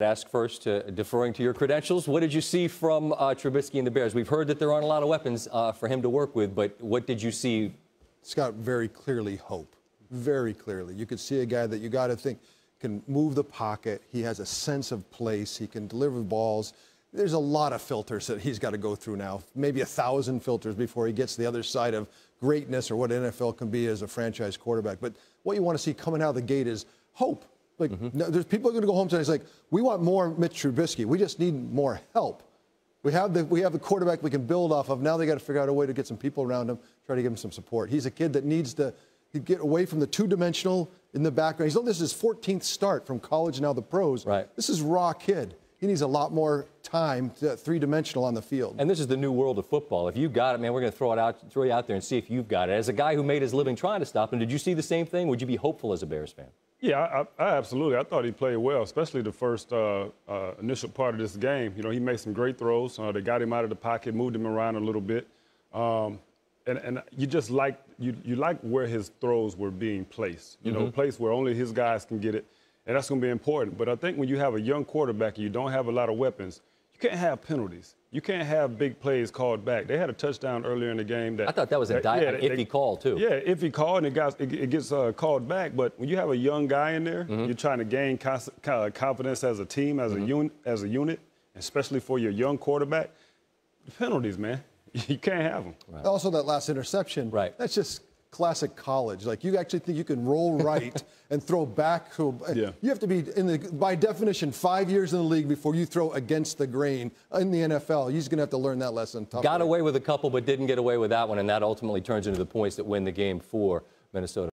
Ask first, deferring to your credentials, what did you see from uh, Trubisky and the Bears? We've heard that there aren't a lot of weapons uh, for him to work with, but what did you see? Scott, very clearly hope. Very clearly. You could see a guy that you got to think can move the pocket. He has a sense of place. He can deliver balls. There's a lot of filters that he's got to go through now, maybe a thousand filters before he gets to the other side of greatness or what NFL can be as a franchise quarterback. But what you want to see coming out of the gate is hope like, mm-hmm. no, there's people are going to go home today. It's like, we want more Mitch Trubisky. We just need more help. We have the we have the quarterback we can build off of. Now they got to figure out a way to get some people around him, try to give him some support. He's a kid that needs to get away from the two-dimensional in the background. He's this is his 14th start from college now the pros. Right. This is raw kid. He needs a lot more time, three-dimensional on the field. And this is the new world of football. If you got it, man, we're going to throw it out, throw you out there and see if you've got it. As a guy who made his living trying to stop him, did you see the same thing? Would you be hopeful as a Bears fan? Yeah, I, I, absolutely. I thought he played well, especially the first uh, uh, initial part of this game. You know, he made some great throws. Uh, they got him out of the pocket, moved him around a little bit, um, and, and you just like you, you like where his throws were being placed. You mm-hmm. know, place where only his guys can get it, and that's going to be important. But I think when you have a young quarterback and you don't have a lot of weapons, can't have penalties. You can't have big plays called back. They had a touchdown earlier in the game that I thought that was a di- yeah, iffy they, call too. Yeah, iffy call and it got it, it gets uh, called back. But when you have a young guy in there, mm-hmm. you're trying to gain cons- confidence as a team, as mm-hmm. a unit, as a unit, especially for your young quarterback. The penalties, man, you can't have them. Right. Also, that last interception. Right. That's just classic college. Like you actually think you can roll right and throw back. To, yeah. You have to be in the by definition five years in the league before you throw against the grain in the NFL. He's going to have to learn that lesson. Got away with a couple, but didn't get away with that one, and that ultimately turns into the points that win the game for Minnesota.